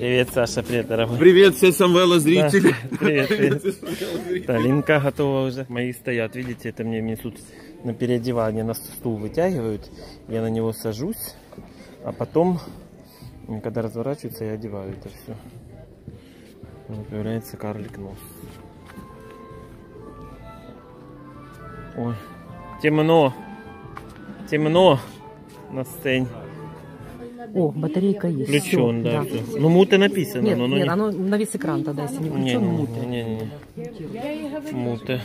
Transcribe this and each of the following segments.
Привет, Саша, привет, дорогой. Привет, все самвелозрители. Да, привет, привет. Талинка готова уже. Мои стоят, видите, это мне несут на переодевание, на стул вытягивают. Я на него сажусь, а потом, когда разворачиваются, я одеваю это все. Вот появляется карлик нос. Ой, темно, темно на сцене. О, батарейка есть. Включен, да. да. Все. Ну, муте написано. Нет, но оно нет, не... оно на весь экран тогда, если не включен, не, муте. Не, не, не. Муте.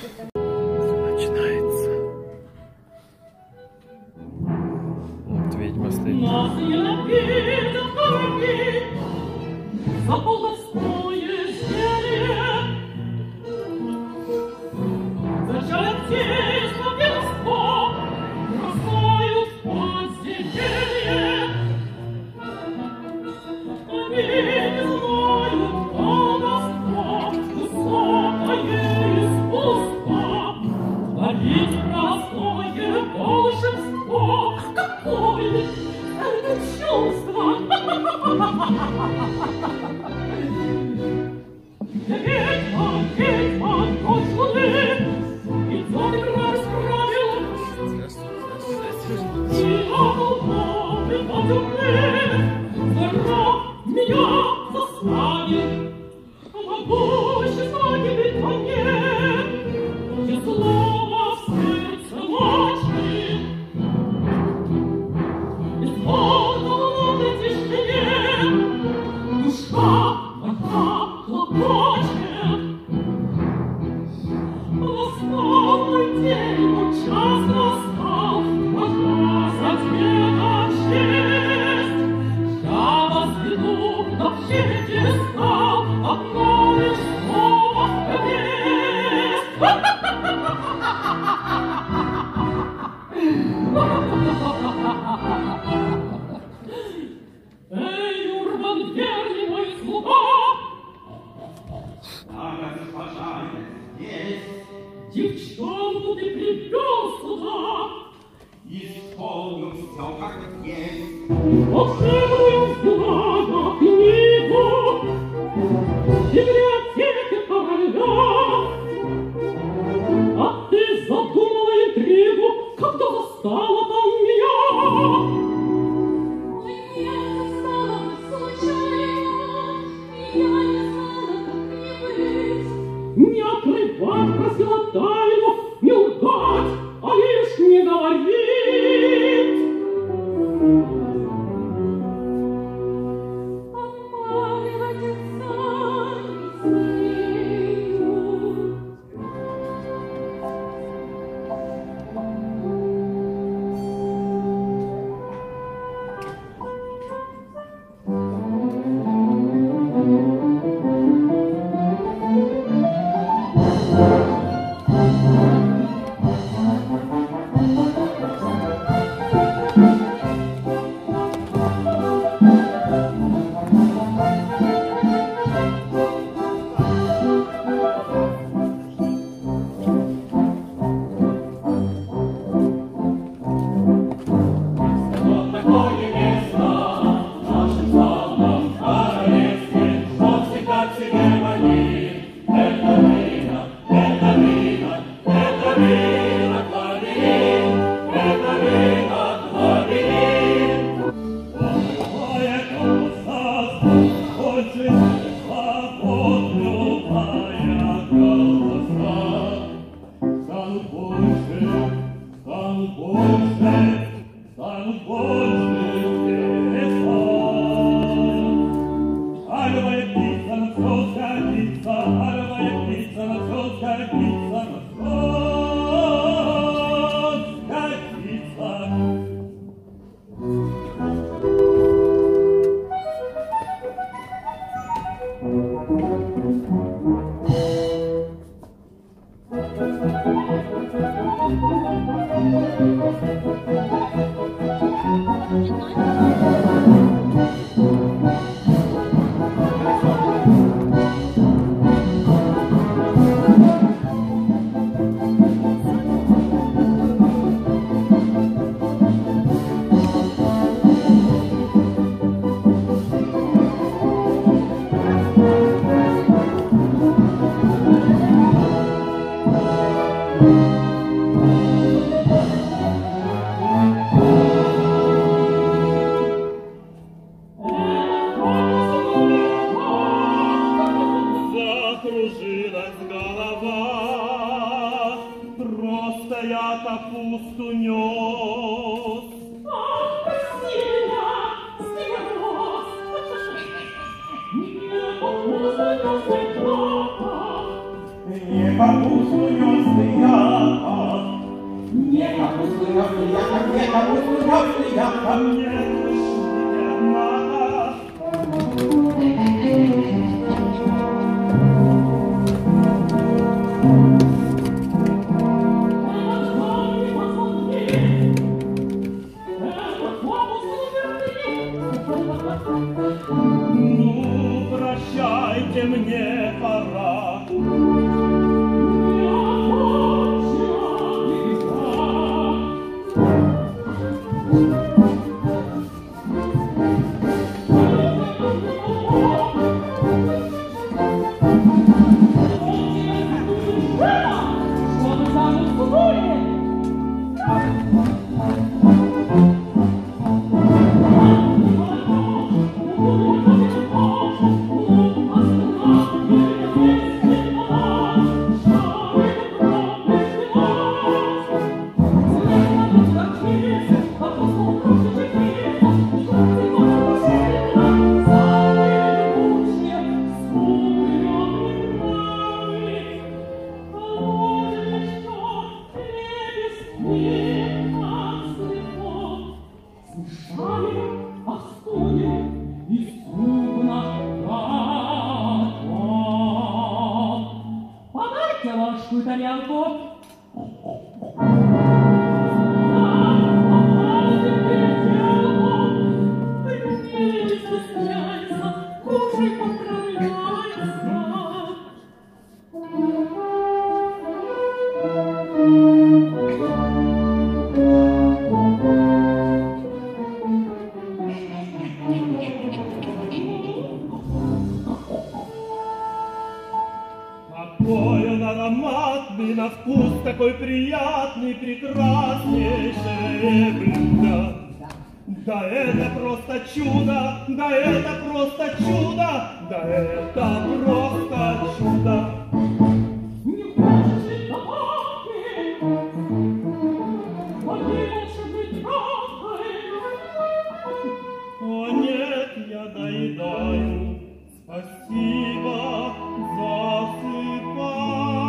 О нет, я доедаю, спасибо, засыпаю.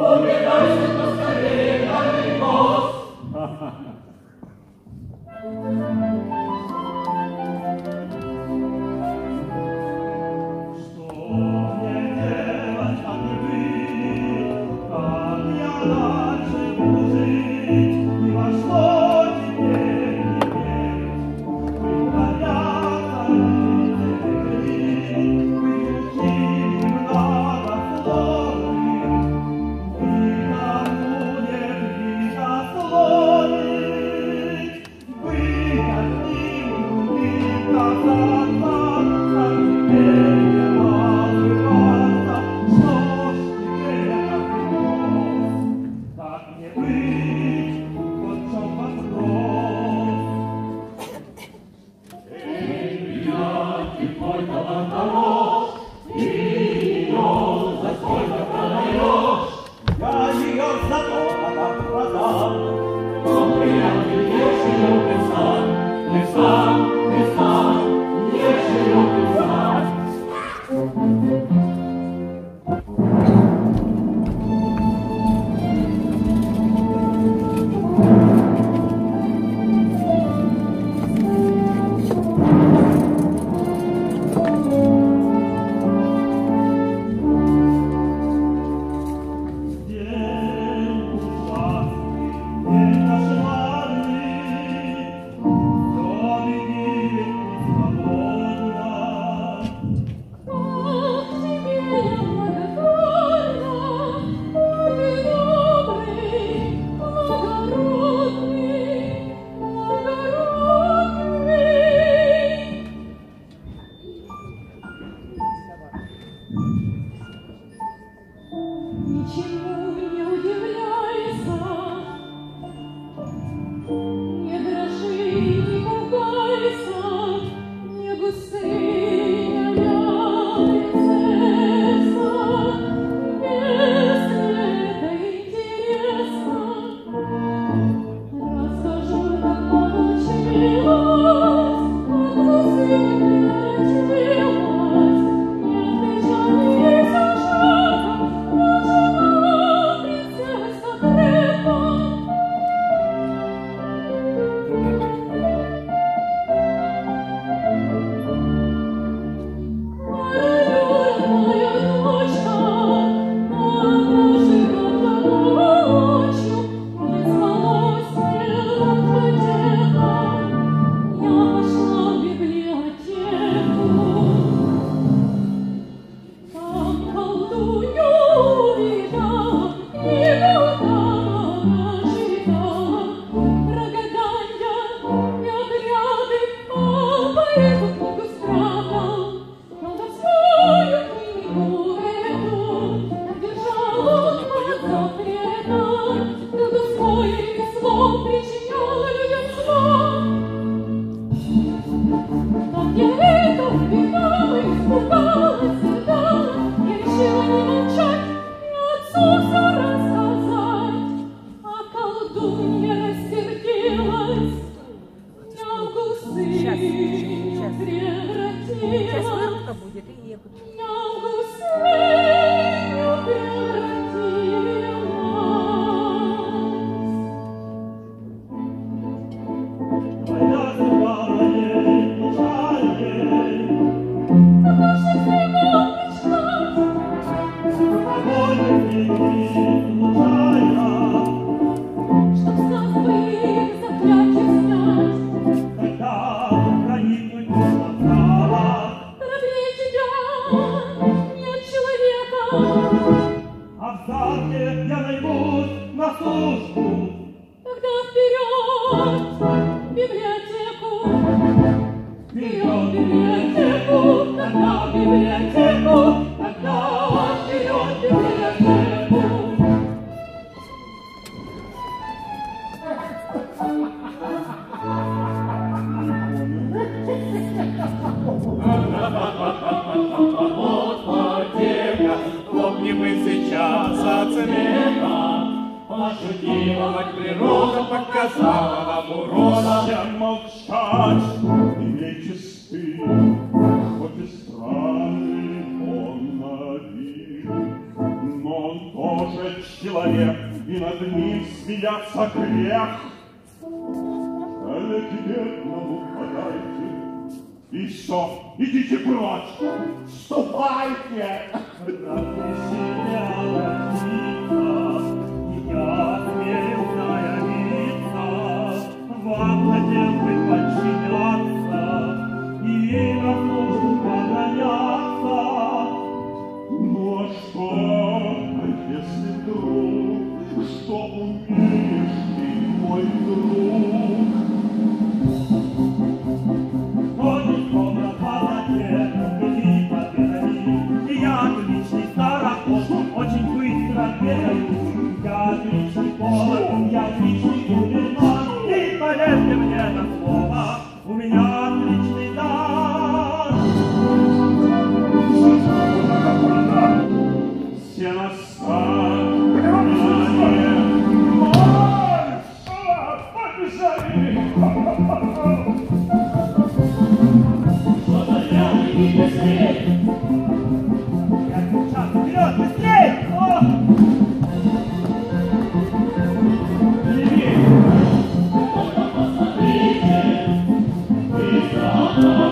Amen. сила, как природа показала нам урода. Всем молчать и нечисты, хоть и странный он на вид, но он тоже человек, и над ним смеяться грех. Коллеги бедному подайте, и все, идите прочь, ступайте! Ради себя, Oh.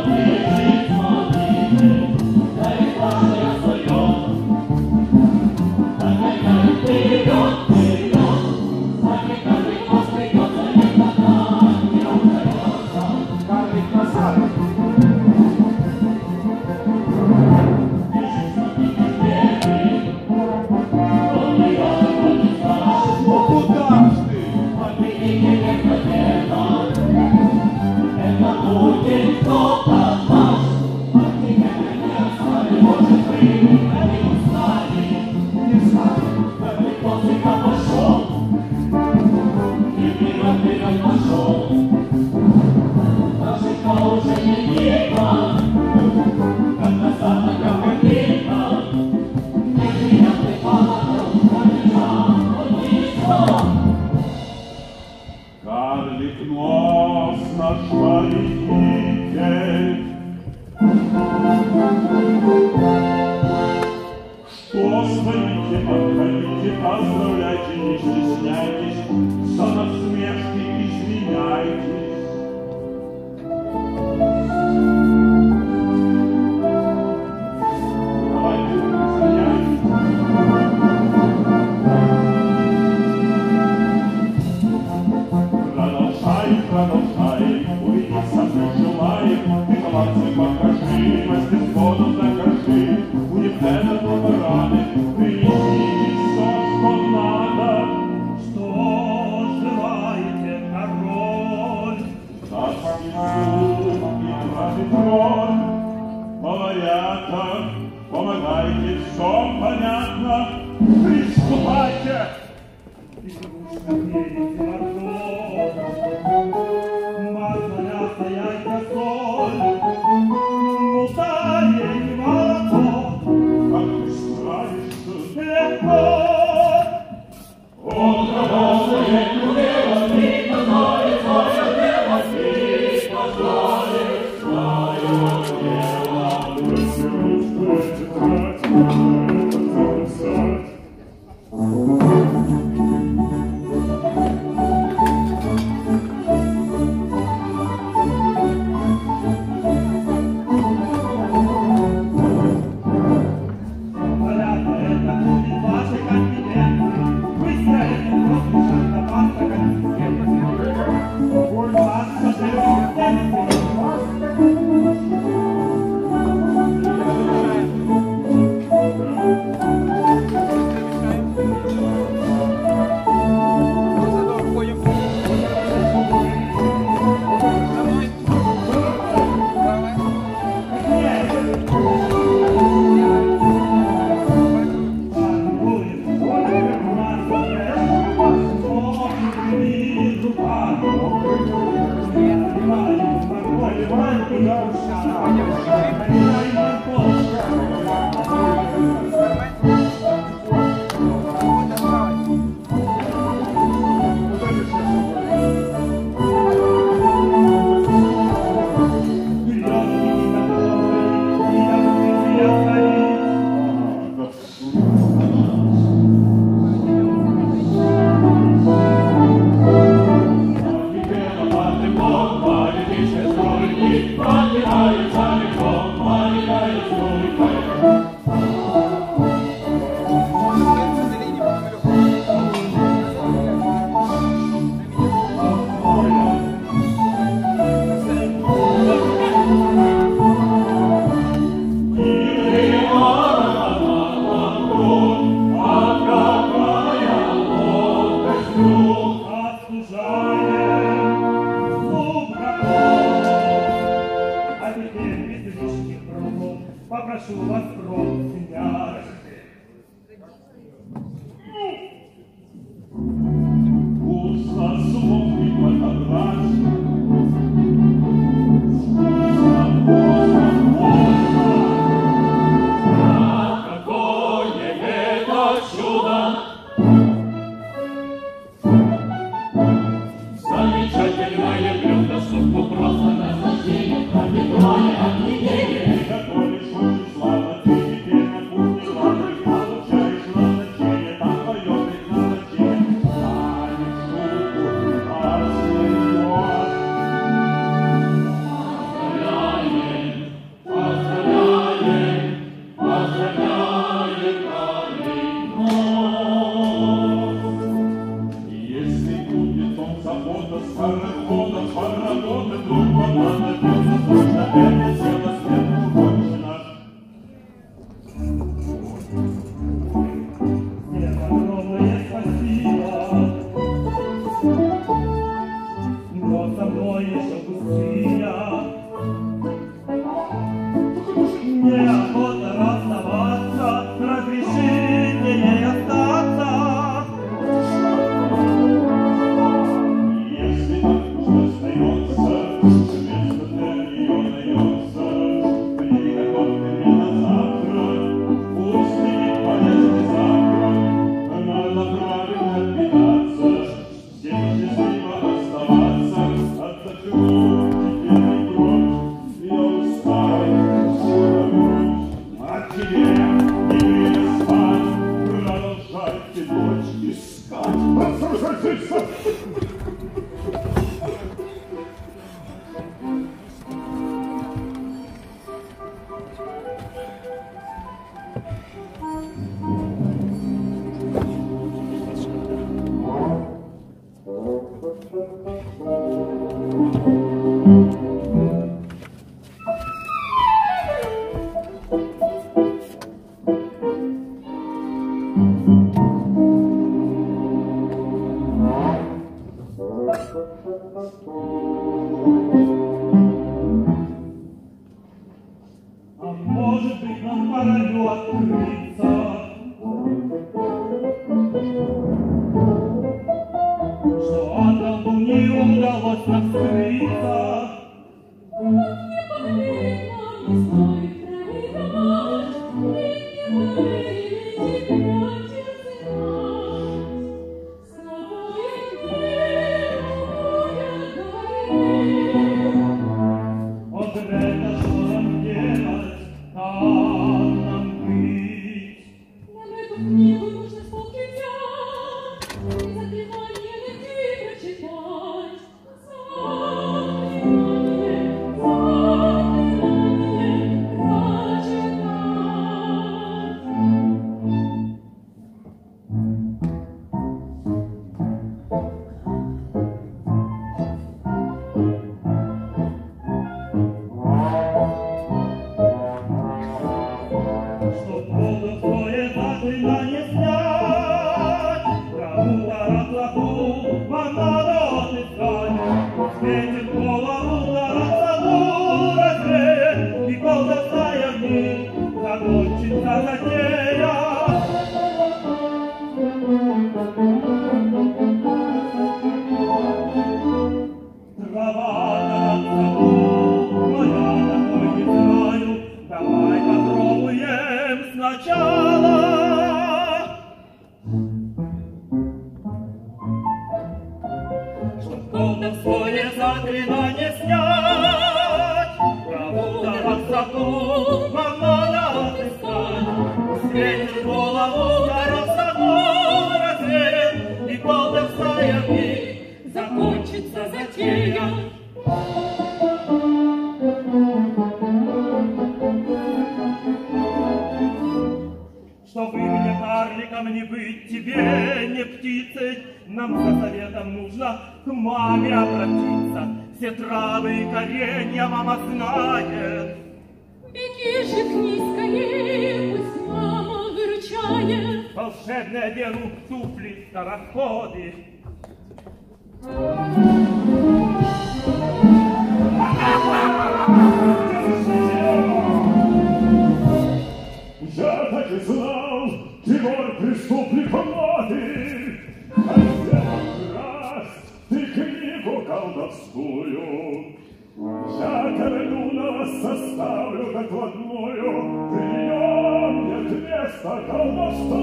место колдовства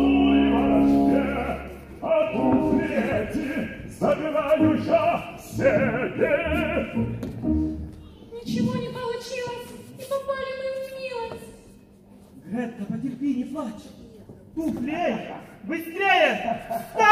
вражде, А туфлети забираю я себе. Ничего не получилось, и попали мы в немилость. Гретта, потерпи, не плачь. Туфли, быстрее! Встань!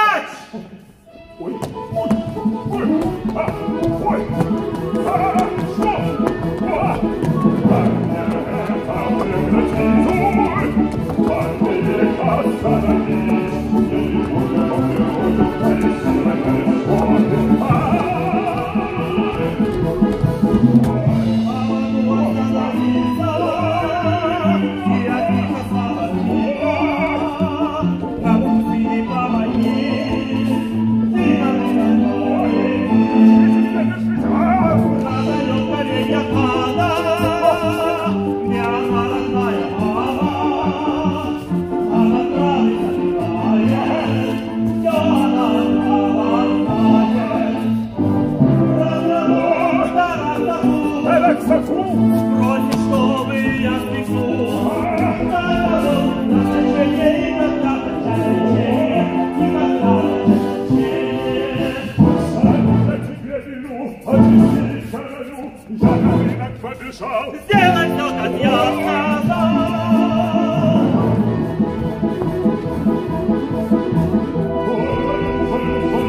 vamos, vamos.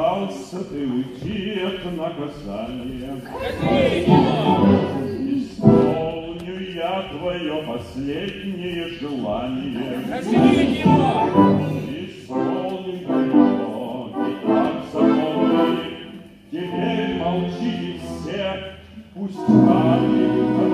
пытался ты уйти от наказания. Исполню я твое последнее желание. Исполню его, и так законы. Теперь молчите все, пусть камни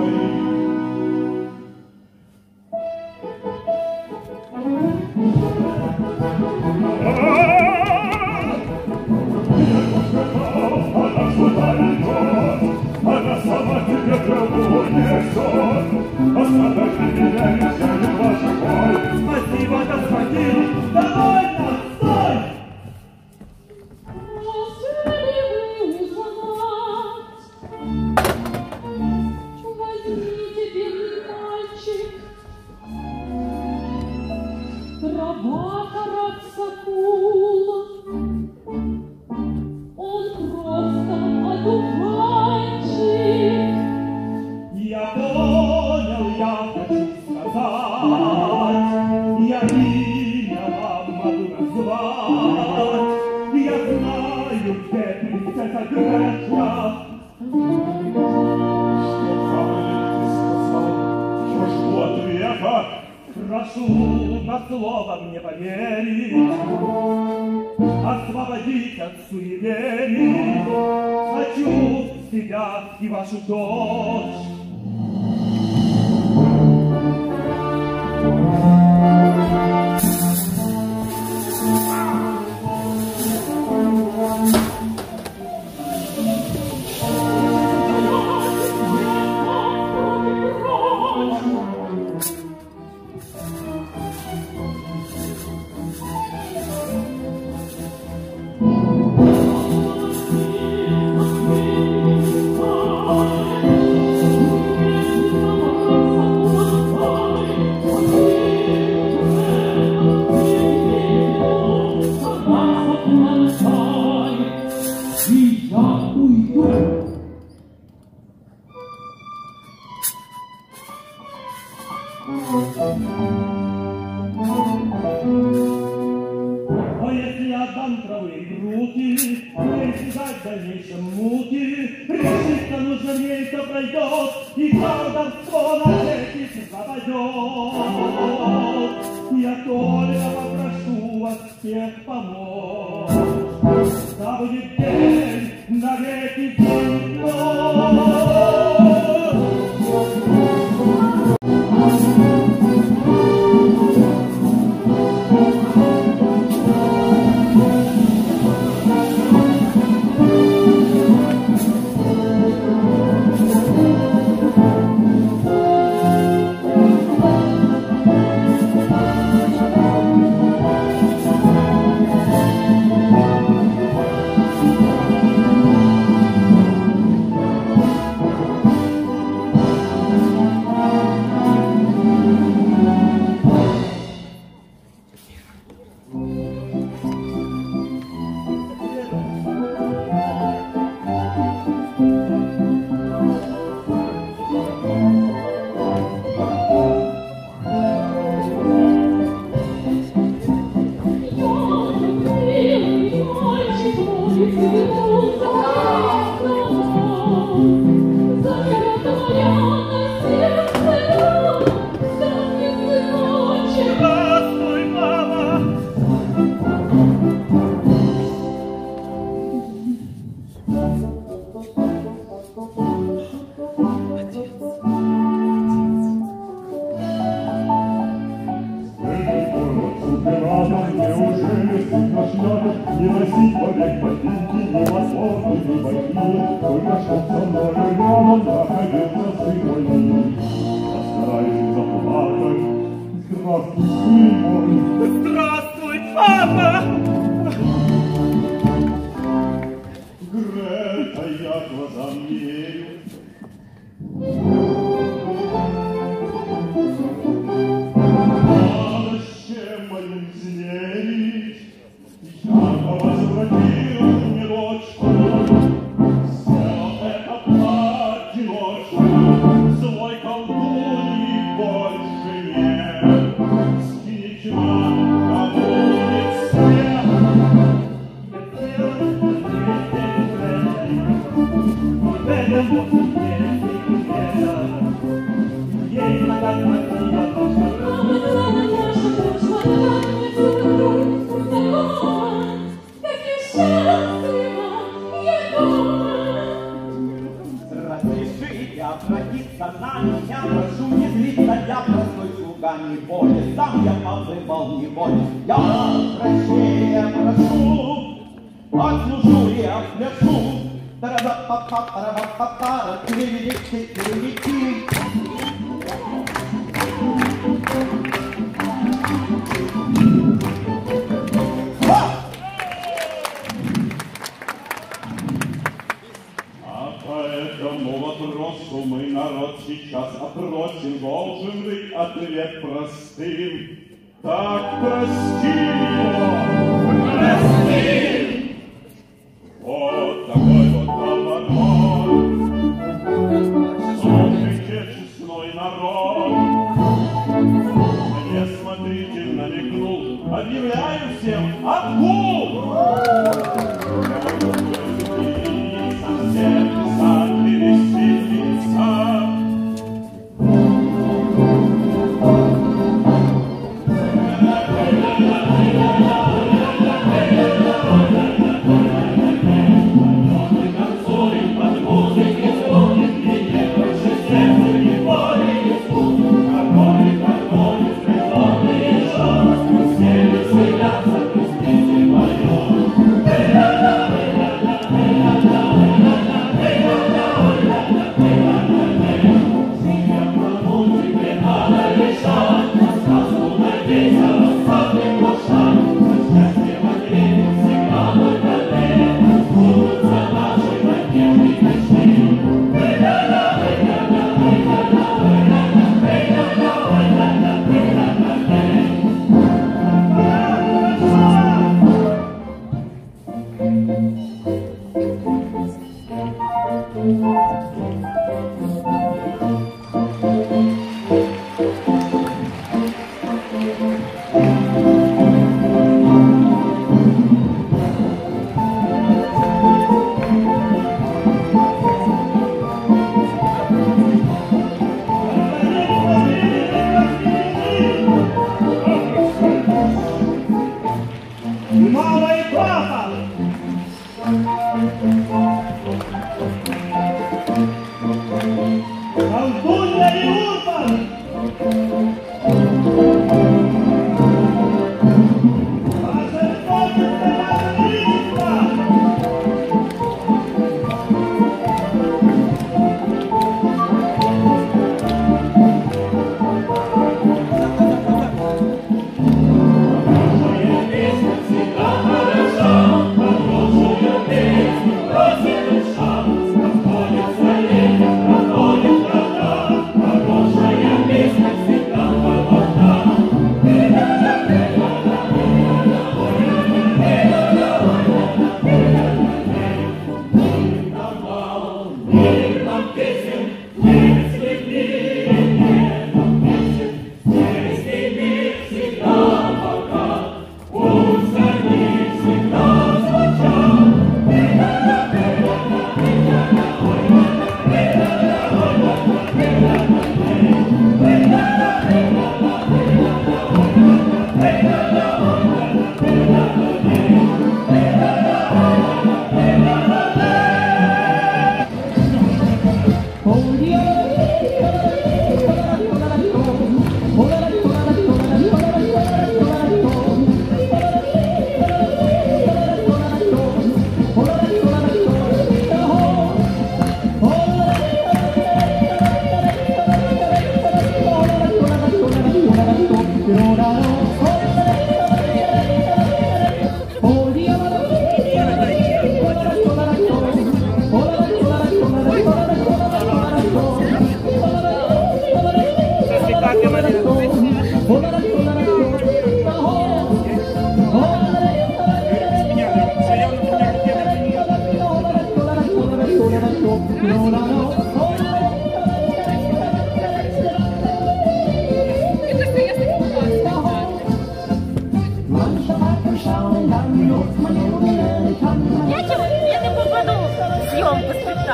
себя и вашу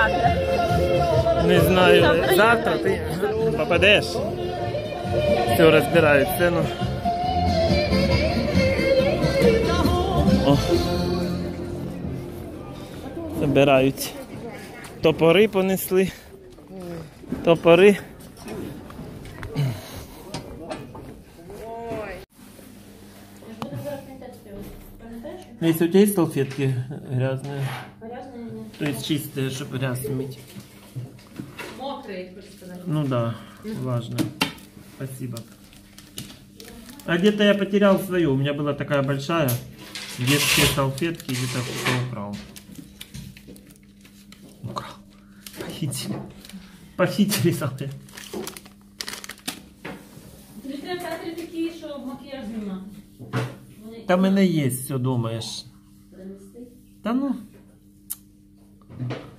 спектакля. Не знаю, завтра ти попадеш. Все, розбирають сцену. О. Забирають. Топори понесли. Топори. Если у тебя есть салфетки грязные, то есть чистые, чтобы грязь мыть. Мокрий, хочу сказати. Ну да, важно. Спасибо. А где-то я потерял свою. У меня была такая большая. Детские салфетки где-то кто украл. Украл. Похитили. Похитили салфетки. Тобі треба взяти такі, що макіяж нема. Вони Та в мене є все, думаєш. принести. Та ну, Thank you.